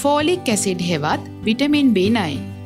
Folic acid හෙවත් vitamin B9.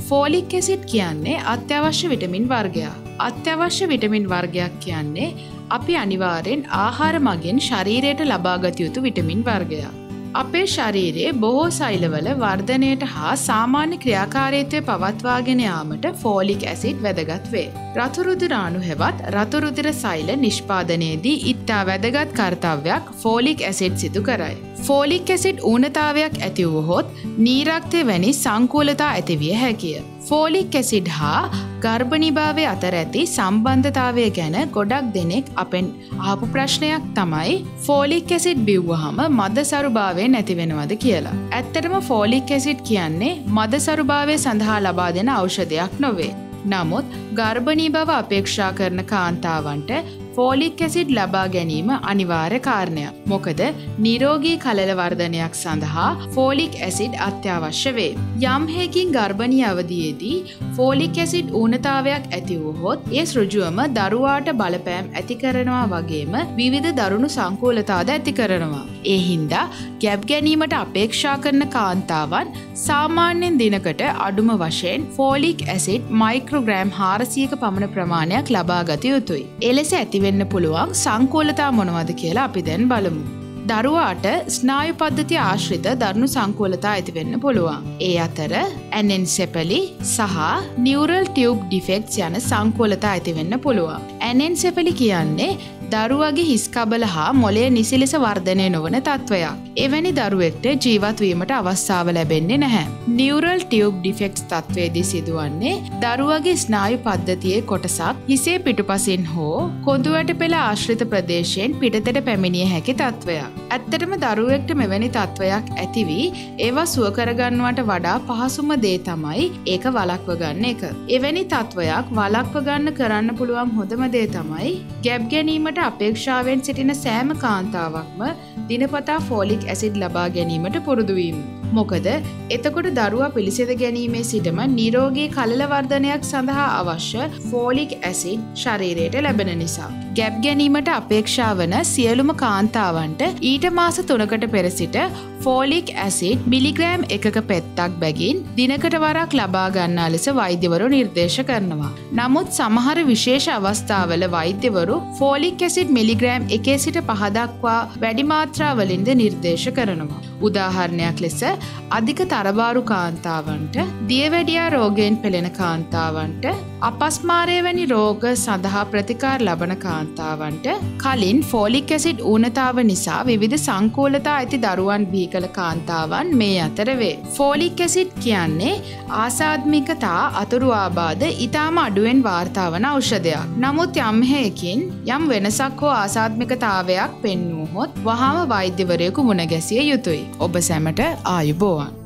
Folic acid කියන්නේ අත්‍යවශ්‍ය විටමින් වර්ගයක්. අත්‍යවශ්‍ය විටමින් වර්ගයක් කියන්නේ අපි අනිවාරෙන් ආහාර මගෙන් ශරීරයට ලබාගත යුතු විටමින් වර්ගයක්. අපේ ශරීරයේ බොහෝ සෛලවල වර්ධනයට හා සාමාන්‍ය ක්‍රියාකාරීත්වය පවත්වාගෙන යාමට ෆෝලික් ඇසිඩ් වැදගත් වේ. රතුරුදුරාණු හෙවත් රතුරුදිර සෛල නිෂ්පාදනයේදී ඉත්තා වැදගත් කර්තව්යක් ෆෝලික් ඇසිඩ් සිදු කරයි. ෆෝලික් ඇසිඩ් ඌනතාවයක් ඇතිවුවහොත් නීරක්තය වැනි සංකූලතා ඇතිවිය හැකිය. ෆෝලික් ඇසිඩ් හා ගර්භනිභාවය අතර ඇති සම්බන්ධතාවය ගැන ගොඩක් දෙනෙක් අපෙන් ආපු ප්‍රශ්නයක් තමයි ෆෝලික් ඇසිඩ් බිව්වහම මද සරුභාවය නැතිවෙනවද කියලා. ඇත්තටම ෆෝලික් ඇසිඩ් කියන්නේ මද සරුභාවය සඳහා ලබා දෙන ඖෂධයක් නොවේ. නමුත් ගර්භණී බව අපේක්ෂා කරන කාන්තාවන්ට ෆෝලික් ඇසිඩ් ලබා ගැනීම අනිවාර්ය කාරණයක්. මොකද නිරෝගී කලල වර්ධනයක් සඳහා ෆෝලික් ඇසිඩ් අත්‍යවශ්‍ය වේ. යම් හේකින් ගර්භණී අවදියේදී ෆෝලික් ඇසිඩ් ඌනතාවයක් ඇති වූහොත් ඒ සෘජුවම දරුවාට බලපෑම් ඇති කරනවා වගේම විවිධ දරුණු සංකූලතාද ඇති කරනවා. ඒ හින්දා ගැබ් ගැනීමට අපේක්ෂා කරන කාන්තාවන් සාමාන්‍යයෙන් දිනකට අඩුම වශයෙන් ෆෝලික් ඇසිඩ් මයික්‍රෝග්‍රෑම් හාරසියක පමණ ප්‍රමාණයක් ලබා ගත යුතුයි. එලෙස ඇතිවෙන්න පුළුවන් සංකෝලතා මොනවද කියලා අපි දැන් බලමු. දරුවාට ස්නායු පද්ධති ආශ්‍රිත දරුණු සංකෝලතා ඇතිවෙන්න පුළුවන්. ඒ අතර ඇනෙන් සෙපලි සහ නිවරල් ටියවබ් ඩිෆෙක්ස් යන සංකෝලතා ඇතිවෙන්න පුළුවන්. ඇනෙන් සෙපලි කියන්නේ දරුවගේ හිස්කබල හා මොලේ නිසි ලෙස වර්ධනය නොවන තත්ත්වයක්. එවැනි දරුවෙක්ට ජීවත්වීමට අවස්ථාව ලැබෙන්නේ නැහැ. නිවරල් ටියවබ් ඩිෆෙක්ස් තත්ත්වේදී සිදුවන්නේ දරුවගේ ස්නායු පද්ධතියේ කොටසක් හිසේ පිටුපසින් හෝ කොඳුවට පෙළ ආශ්‍රිත ප්‍රදේශයෙන් පිටතට පැමිණිය හැකි තත්ත්වයක්. ඇත්තටම දරුවෙක්ට මෙවැනි තත්ත්වයක් ඇතිවී ඒවා සුව කරගන්නවට වඩා පහසුම දේ තමයි ඒක වලක්ව ගන්න එක. එවැනි තත්ත්වයක් වලක්ව ගන්න කරන්න පුළුවන් හොඳම දේ තමයි ගැබ් ගැනීමට අපේක්ෂාවෙන් සිටින සෑම කාන්තාවක්ම දිනපතා ෆෝලික් ඇසිඩ් ලබා ගැනීමට පුරුදුවීම. මොකද එතකොට දරුවා පිළිසෙද ගැනීමේ සිටම නිරෝගී කලලවර්ධනයක් සඳහා අවශ්‍ය ෆෝලික් ඇසිඩ් ශරීරයට ලැබෙන නිසා. ගැබ් ගැනීමට අපේක්ෂාවන සියලුම කාන්තාවන්ට ඊට මාස තුනකට පෙර සිට ෆෝලික් ඇසිඩ් මිලිග්‍රෑම් එකක පෙත්තක් බැගින් දිනකට වරක් ලබා ගන්නා ලෙස වෛද්‍යවරු නිර්දේශ කරනවා. නමුත් සමහර විශේෂ අවස්ථාවල වෛද්‍යවරු ෆෝලික් ඇසිඩ් මිලිග්‍රෑම් එකේ සිට පහදක්වා වැඩිමාත්‍රාවලින්ද නිර්දේශ කරනවා. උදාහරණයක් ලෙස අධික තරබාරු කාන්තාවන්ට දියවැඩියා රෝගයෙන් පෙළෙන කාන්තාවන්ට අපස්මාරය වැනි රෝග සඳහා ප්‍රතිකාර ලබන කාන්තාවන්ට කලින් ෆෝලික් ඇසිඩ් ඌනතාව නිසා විවිධ සංකෝලතා ඇති දරුවන් බී කළ කාන්තාවන් මේ අතර වේ. ෆෝලික් ඇසිඩ් කියන්නේ ආසාත්මිකතා අතුරු ආබාධ ඉතාම අඩුවෙන් වාර්තාවන ඖෂධයක්. නමුත් යම්හයකින් යම් වෙනසක් හෝ ආසාත්මිකතාවයක් පෙන්වූහොත් වහාම වෛද්‍යවරයකු මුණ ගැසිය යුතුයි. ඔබ සැමට ආයුබෝවන්.